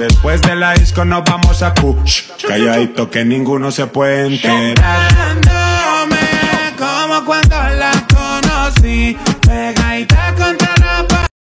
Después de la disco nos vamos a push. Calladito que ninguno se puede enterar. como cuando la conocí.